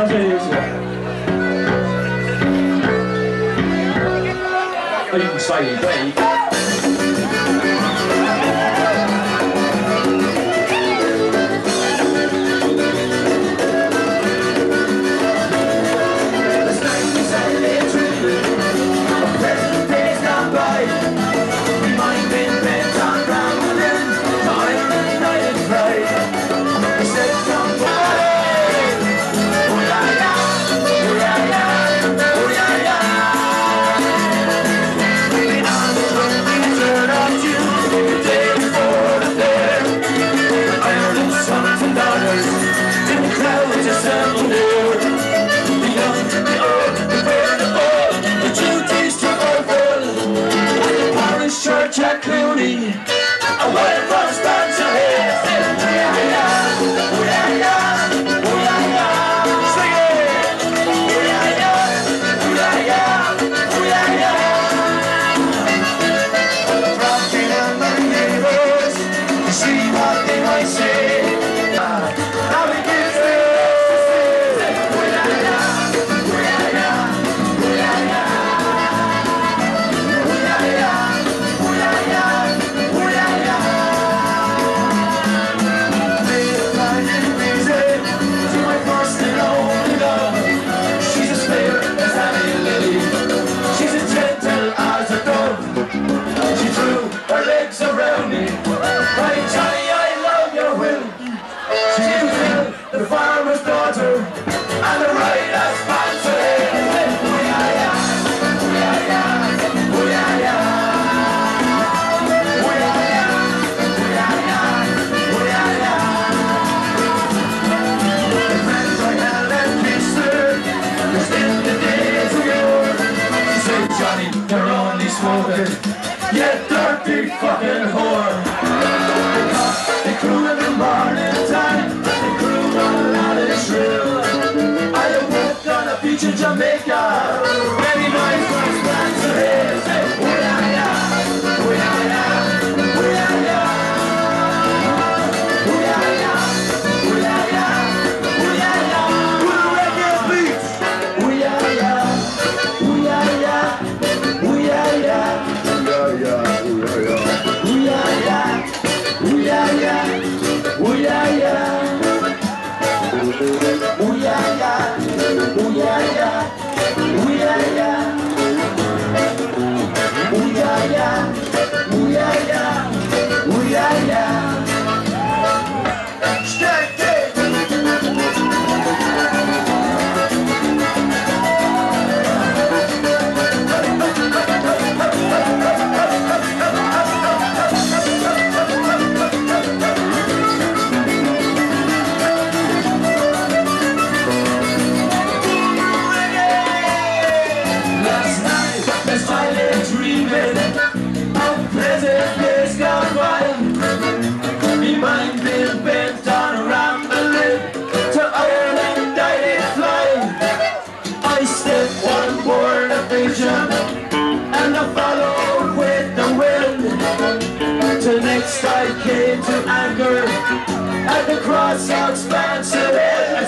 那现在就起来。哎，帅哥，帅哥。to Jamaica. Very nice, nice, nice to him. We yeah, Ooh, yeah, yeah. Ooh, yeah, yeah. the cross expanse of it.